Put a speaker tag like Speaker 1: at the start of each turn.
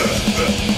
Speaker 1: Uh, uh.